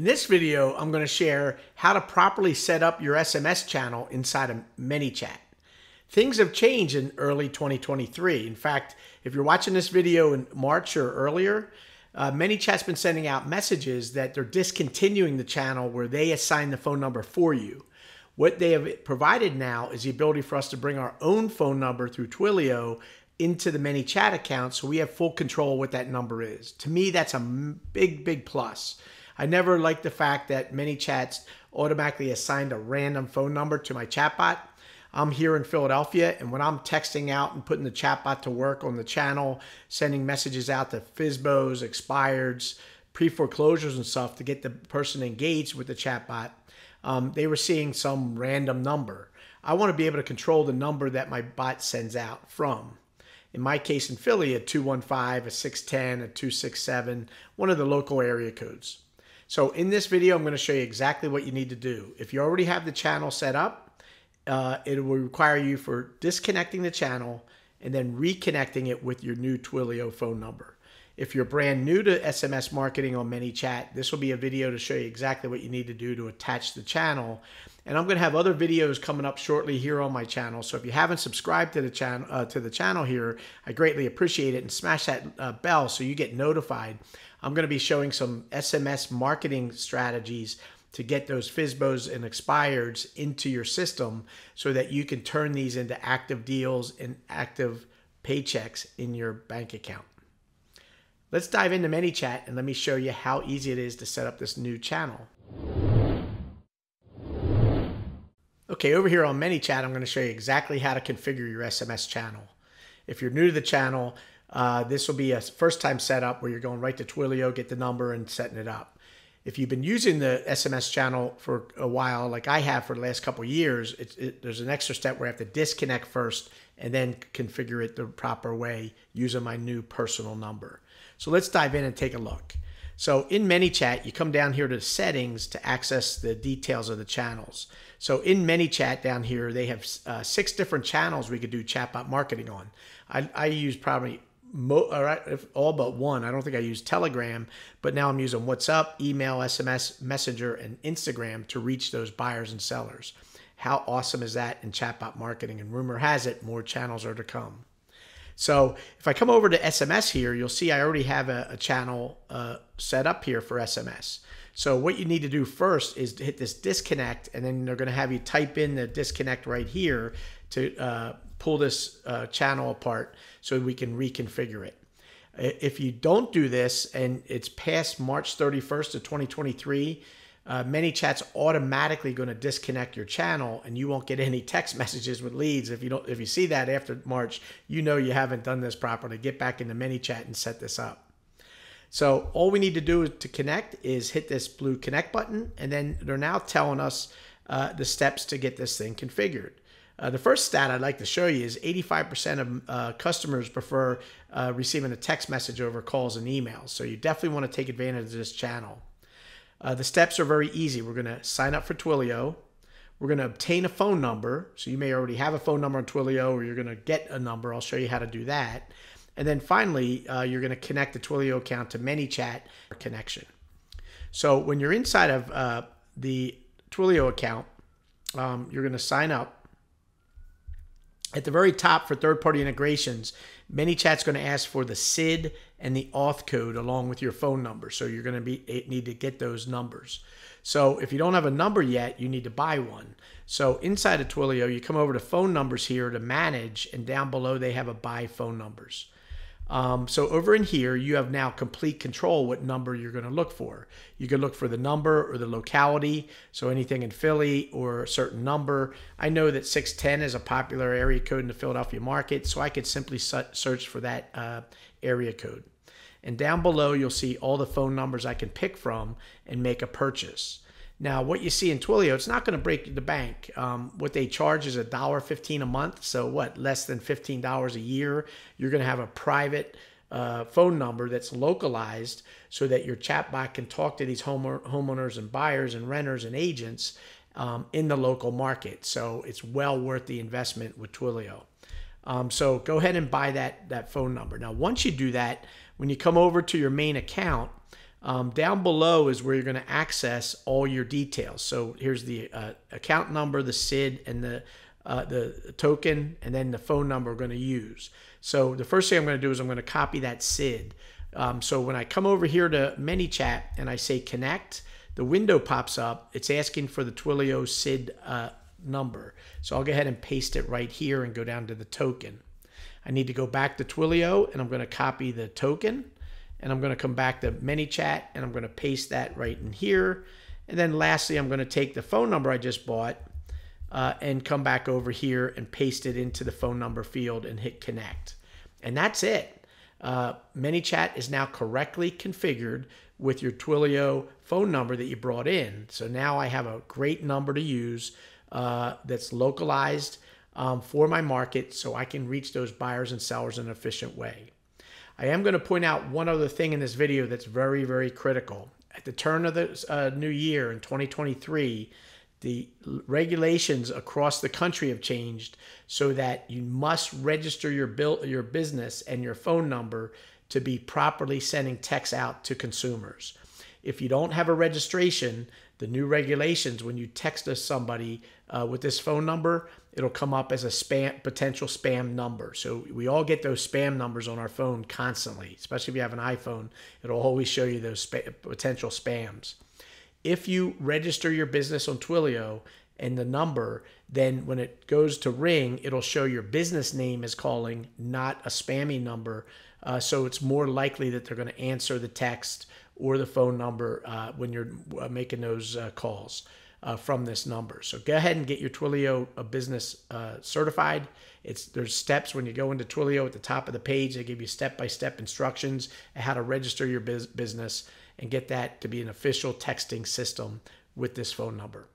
In this video, I'm going to share how to properly set up your SMS channel inside of ManyChat. Things have changed in early 2023. In fact, if you're watching this video in March or earlier, uh, ManyChat's been sending out messages that they're discontinuing the channel where they assign the phone number for you. What they have provided now is the ability for us to bring our own phone number through Twilio into the ManyChat account so we have full control what that number is. To me, that's a big, big plus. I never liked the fact that ManyChats automatically assigned a random phone number to my chatbot. I'm here in Philadelphia, and when I'm texting out and putting the chatbot to work on the channel, sending messages out to FSBOs, expireds, pre foreclosures, and stuff to get the person engaged with the chatbot, um, they were seeing some random number. I want to be able to control the number that my bot sends out from. In my case in Philly, a 215, a 610, a 267, one of the local area codes. So in this video, I'm going to show you exactly what you need to do. If you already have the channel set up, uh, it will require you for disconnecting the channel and then reconnecting it with your new Twilio phone number. If you're brand new to SMS marketing on ManyChat, this will be a video to show you exactly what you need to do to attach the channel. And I'm going to have other videos coming up shortly here on my channel. So if you haven't subscribed to the channel uh, to the channel here, I greatly appreciate it and smash that uh, bell so you get notified I'm going to be showing some SMS marketing strategies to get those FSBOs and expireds into your system so that you can turn these into active deals and active paychecks in your bank account. Let's dive into ManyChat and let me show you how easy it is to set up this new channel. Okay, over here on ManyChat, I'm going to show you exactly how to configure your SMS channel. If you're new to the channel, uh, this will be a first time setup where you're going right to Twilio, get the number, and setting it up. If you've been using the SMS channel for a while, like I have for the last couple years, it, it, there's an extra step where I have to disconnect first and then configure it the proper way using my new personal number. So let's dive in and take a look. So in ManyChat, you come down here to settings to access the details of the channels. So in ManyChat down here, they have uh, six different channels we could do chatbot marketing on. I, I use probably mo- all right, if all but one. I don't think I use Telegram, but now I'm using WhatsApp, email, SMS, Messenger, and Instagram to reach those buyers and sellers. How awesome is that in chatbot marketing? And rumor has it more channels are to come. So if I come over to SMS here, you'll see I already have a, a channel uh, set up here for SMS. So what you need to do first is hit this disconnect, and then they're going to have you type in the disconnect right here to uh, pull this uh, channel apart so we can reconfigure it. If you don't do this and it's past March 31st of 2023, uh, ManyChat's automatically going to disconnect your channel and you won't get any text messages with leads. If you don't, if you see that after March, you know you haven't done this properly. Get back into ManyChat and set this up. So all we need to do to connect is hit this blue connect button, and then they're now telling us uh, the steps to get this thing configured. Uh, the first stat I'd like to show you is 85% of uh, customers prefer uh, receiving a text message over calls and emails. So you definitely want to take advantage of this channel. Uh, the steps are very easy. We're going to sign up for Twilio. We're going to obtain a phone number. So you may already have a phone number on Twilio or you're going to get a number. I'll show you how to do that. And then finally, uh, you're going to connect the Twilio account to ManyChat connection. So when you're inside of uh, the Twilio account, um, you're going to sign up at the very top for third-party integrations, ManyChat's going to ask for the SID and the auth code along with your phone number. So you're going to be eh, need to get those numbers. So if you don't have a number yet, you need to buy one. So inside of Twilio, you come over to phone numbers here to manage, and down below they have a buy phone numbers. Um, so over in here, you have now complete control what number you're going to look for. You can look for the number or the locality, so anything in Philly or a certain number. I know that 610 is a popular area code in the Philadelphia market, so I could simply search for that uh, area code. And down below, you'll see all the phone numbers I can pick from and make a purchase. Now, what you see in Twilio, it's not going to break the bank. Um, what they charge is a dollar fifteen a month. So what, less than fifteen dollars a year? You're going to have a private uh, phone number that's localized so that your chatbot can talk to these home homeowners and buyers and renters and agents um, in the local market. So it's well worth the investment with Twilio. Um, so go ahead and buy that that phone number. Now, once you do that, when you come over to your main account, Um, down below is where you're going to access all your details. So here's the uh, account number, the SID, and the uh, the token, and then the phone number we're going to use. So the first thing I'm going to do is I'm going to copy that SID. Um, so when I come over here to ManyChat and I say connect, the window pops up. It's asking for the Twilio SID uh, number. So I'll go ahead and paste it right here and go down to the token. I need to go back to Twilio and I'm going to copy the token and I'm going to come back to ManyChat and I'm going to paste that right in here. And then lastly, I'm going to take the phone number I just bought uh, and come back over here and paste it into the phone number field and hit connect. And that's it. Uh, ManyChat is now correctly configured with your Twilio phone number that you brought in. So now I have a great number to use uh, that's localized um, for my market so I can reach those buyers and sellers in an efficient way. I am going to point out one other thing in this video that's very, very critical. At the turn of the uh, new year in 2023, the regulations across the country have changed so that you must register your bill, your business and your phone number to be properly sending texts out to consumers. If you don't have a registration, the new regulations, when you text us somebody uh, with this phone number, it'll come up as a spam potential spam number. So we all get those spam numbers on our phone constantly, especially if you have an iPhone. It'll always show you those sp potential spams. If you register your business on Twilio and the number, then when it goes to ring, it'll show your business name is calling, not a spammy number. Uh, so it's more likely that they're going to answer the text or the phone number uh, when you're uh, making those uh, calls uh, from this number. So go ahead and get your Twilio uh, business uh, certified. It's there's steps when you go into Twilio at the top of the page. They give you step-by-step instructions on how to register your biz- business and get that to be an official texting system with this phone number.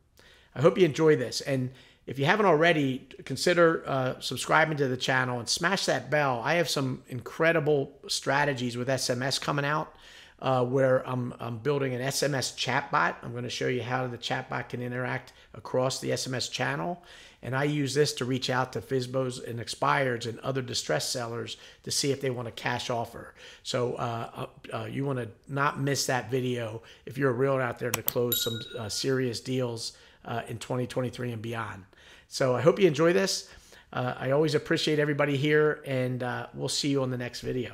I hope you enjoy this and. If you haven't already, consider uh, subscribing to the channel and smash that bell. I have some incredible strategies with SMS coming out uh, where I'm, I'm building an SMS chatbot. I'm going to show you how the chatbot can interact across the SMS channel. And I use this to reach out to FSBOs and expireds and other distressed sellers to see if they want a cash offer. So uh, uh, uh you want to not miss that video if you're a realtor out there to close some uh, serious deals uh, in 2023 and beyond. So I hope you enjoy this. I always appreciate everybody here, and we'll see you on the next video.